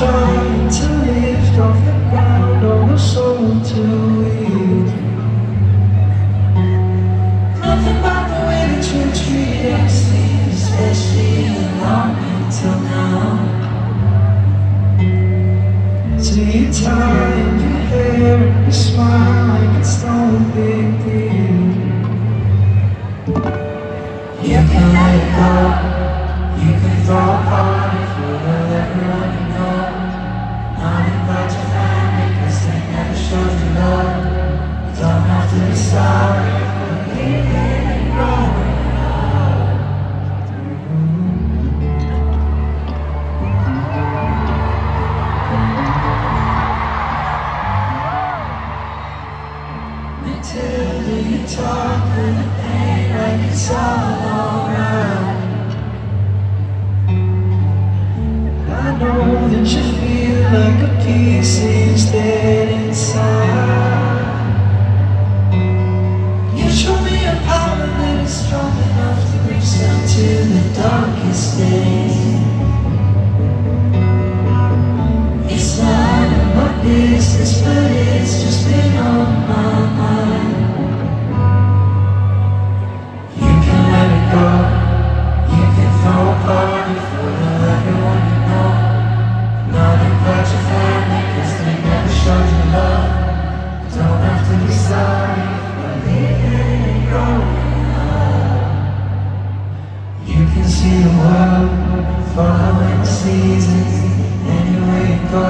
trying to lift off the ground all the soul too weak. Nothing about the way that you treat now. You tie your hair and you smile like it's no big deal. Can let it go, you can throw a party for everyone you know. Not invite your family cause they never showed you love. You don't have to be sorry for leaving and you talk with the pain like it's all around. Like a piece dead inside. You show me a power that is strong enough to reach down to the darkest days. Seasons anywhere you go.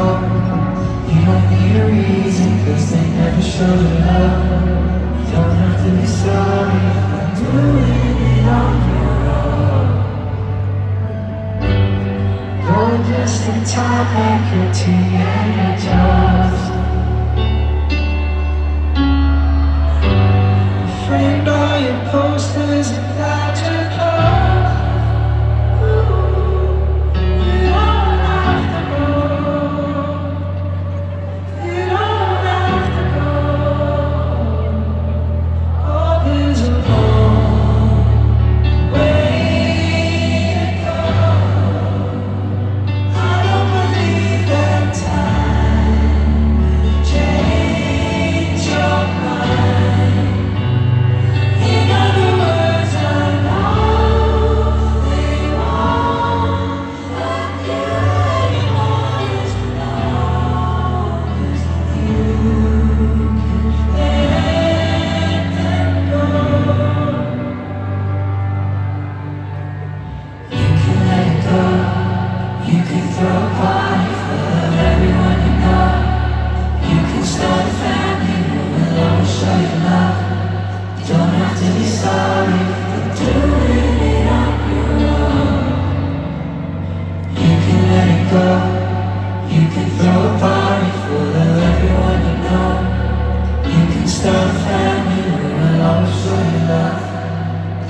You don't need a reason cause they never showed up. you. Don't have to be sorry for doing it on your own. You're just a top anchor to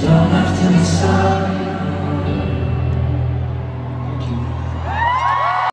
Don't have to be sorry.